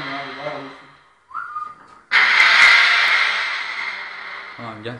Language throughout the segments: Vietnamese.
ya. Var olsun. Tamam gel.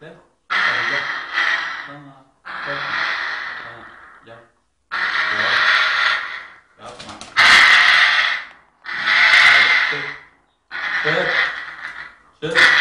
tiếp. À, dập con tiếp. À, dập cửa đập mặt. Tiếp. Tiếp.